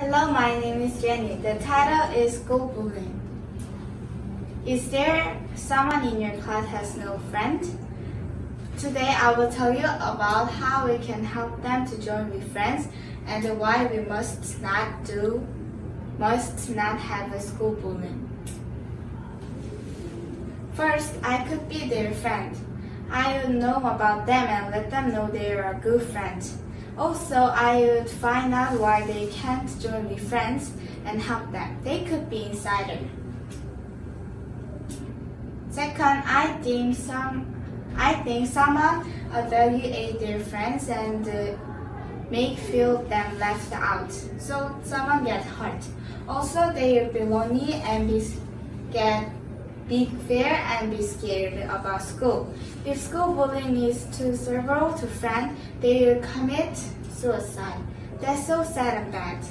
Hello, my name is Jenny. The title is School Bullying. Is there someone in your class has no friend? Today I will tell you about how we can help them to join with friends and why we must not do, must not have a school bullying. First, I could be their friend. I will know about them and let them know they are a good friend. Also, I would find out why they can't join with friends and help them. They could be insider. Second, I think some I think someone evaluate their friends and uh, make feel them left out. So someone get hurt. Also, they will be lonely and be get be fair and be scared about school. If school bullying is too severe to friend, they will commit suicide. That's so sad and bad.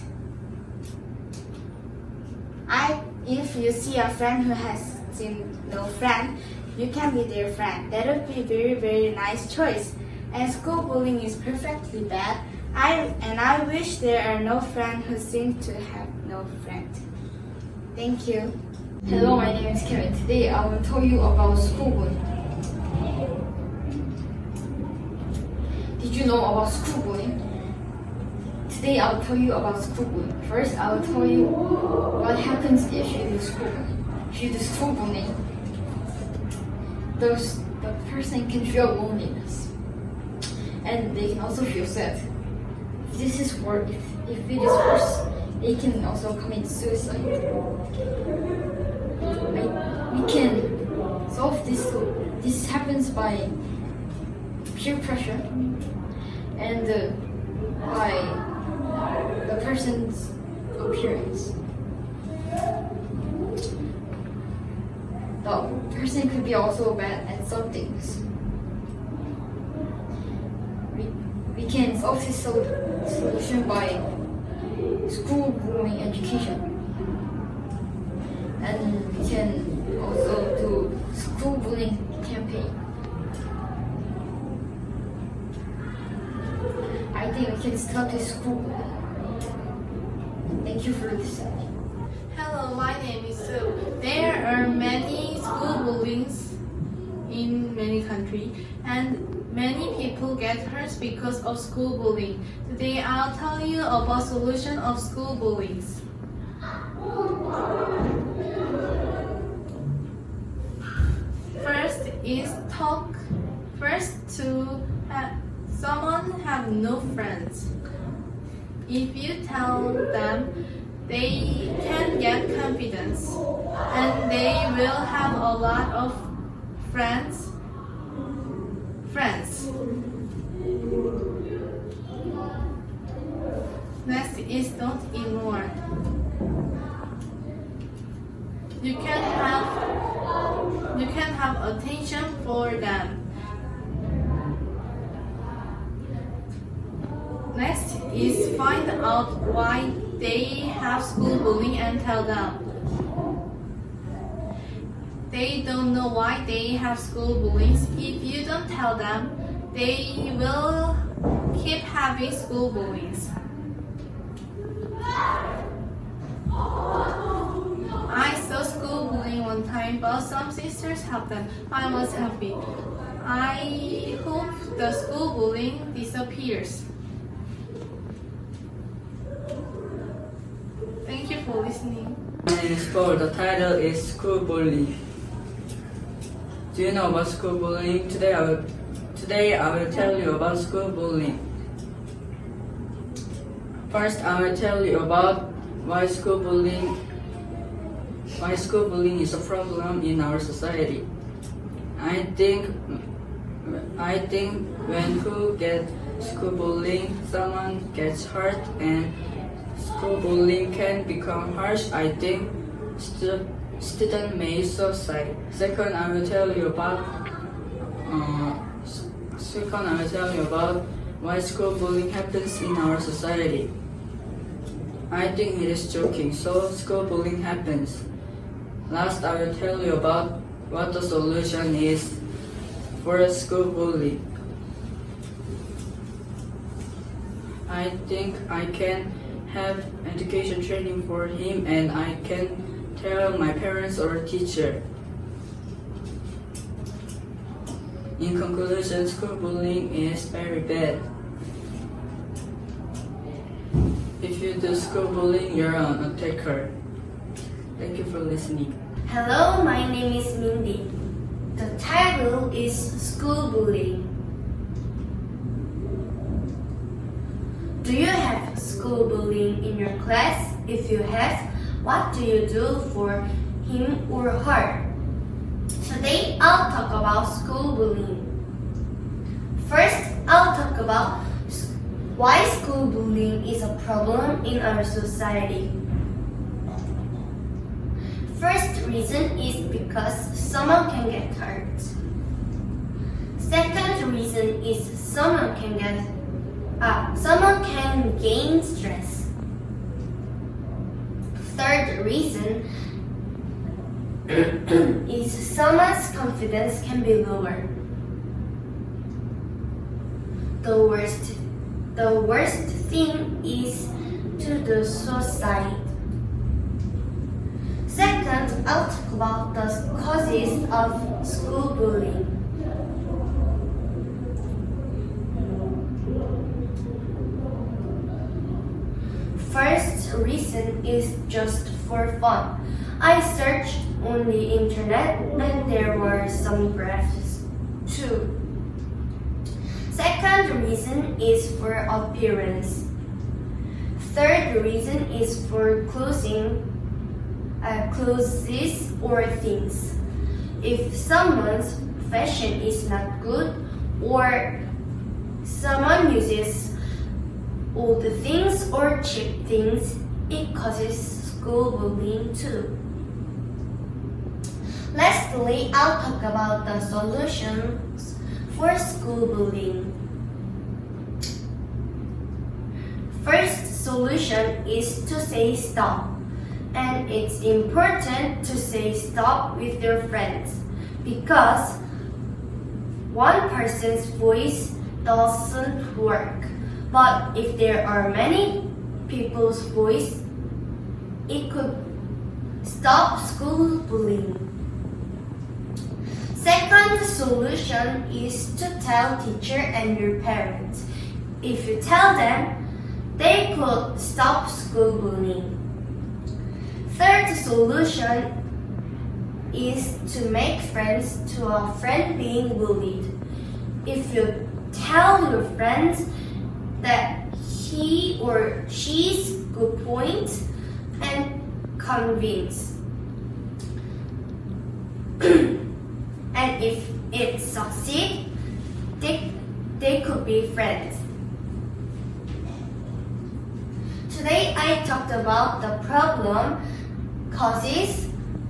I, if you see a friend who has seen no friend, you can be their friend. That would be a very, very nice choice. And school bullying is perfectly bad. I and I wish there are no friend who seem to have no friend. Thank you. Hello, my name is Kevin. Today I will tell you about school bullying. Did you know about school bullying? Today I will tell you about school bullying. First, I will tell you what happens if you do school bullying. If you do school bullying, those, the person can feel loneliness. And they can also feel sad. This is worse, if, if it is worse, they can also commit suicide. We can solve this. This happens by peer pressure and uh, by the person's appearance. The person could be also bad at some things. We, we can solve this solution by school bullying education. And we can also do school bullying campaign. I think we can start this school bullying. Thank you for listening. Hello, my name is Sue. There are many school bullies in many countries and many people get hurt because of school bullying. Today I'll tell you about solution of school bullies. Is talk. First to have someone have no friends. If you tell them they can get confidence and they will have a lot of friends friends next is don't ignore you can have have attention for them next is find out why they have school bullying and tell them. They don't know why they have school bullying. If you don't tell them, they will keep having school bullying. I saw school bullying one time, but some sisters helped them. I was happy. I hope the school bullying disappears. Thank you for listening. Is Paul. The title is School Bullying. Do you know about school bullying? Today I will, today I will tell you about school bullying. First, I will tell you about why school bullying why school bullying is a problem in our society. I think I think when who get school bullying, someone gets hurt and school bullying can become harsh. I think stu student may suicide. Second, I will tell you about uh, second I will tell you about why school bullying happens in our society. I think it is joking, so school bullying happens. Last, I will tell you about what the solution is for a school bully. I think I can have education training for him and I can tell my parents or teacher. In conclusion, school bullying is very bad. If you do school bullying, you're an attacker. Thank you for listening. Hello, my name is Mindy. The title is School Bullying. Do you have school bullying in your class? If you have, what do you do for him or her? Today, I'll talk about school bullying. First, I'll talk about why school bullying is a problem in our society. First reason is because someone can get hurt. Second reason is someone can get uh, someone can gain stress. Third reason is someone's confidence can be lower. The worst the worst thing is to the suicide. I'll talk about the causes of school bullying. First reason is just for fun. I searched on the internet and there were some graphs too. Second reason is for appearance. Third reason is for clothing, uh, clothes or things. If someone's fashion is not good or someone uses old things or cheap things, it causes school bullying too. Lastly, I'll talk about the solutions for school bullying. First solution is to say stop. And it's important to say stop with your friends because one person's voice doesn't work. But if there are many people's voice, it could stop school bullying. Second solution is to tell teacher and your parents. If you tell them, they could stop school bullying. Third solution is to make friends to a friend being bullied. If you tell your friends that he or she's good point and convince. and if it succeeds, they, they could be friends. Today I talked about the problem, causes,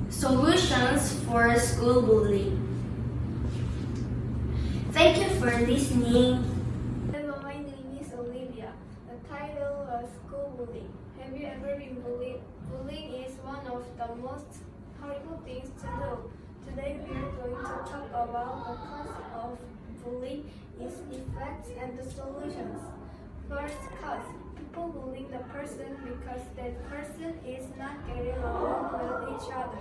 solutions for school bullying. Thank you for listening. Hello, my name is Olivia. The title was School Bullying. Have you ever been bullied? Bullying is one of the most horrible things to do. Today we are going to talk about the cause of bullying, its effects, and the solutions. First cause. People bullying the person because that person is not getting along with each other.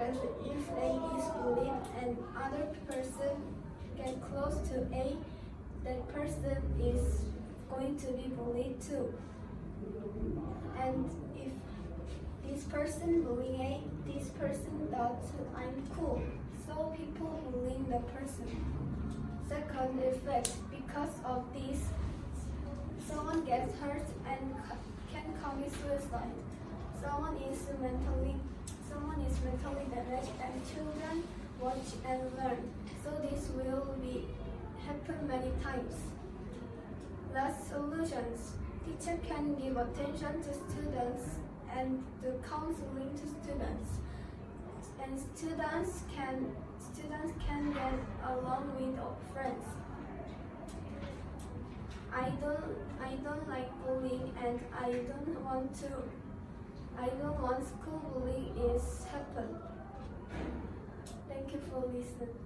And if A is bullied and other person get close to A, that person is going to be bullied too. And if this person bullying A, this person thought I'm cool. So people bullying the person. Second effect, because of this, someone gets hurt and can commit suicide. Someone is mentally someone is mentally damaged and children watch and learn. So this will be happen many times. Last solutions. Teacher can give attention to students and do counseling to students. And students can students can get along with friends. I don't I don't like bullying and I don't want to I don't want school bullying is happen. Thank you for listening.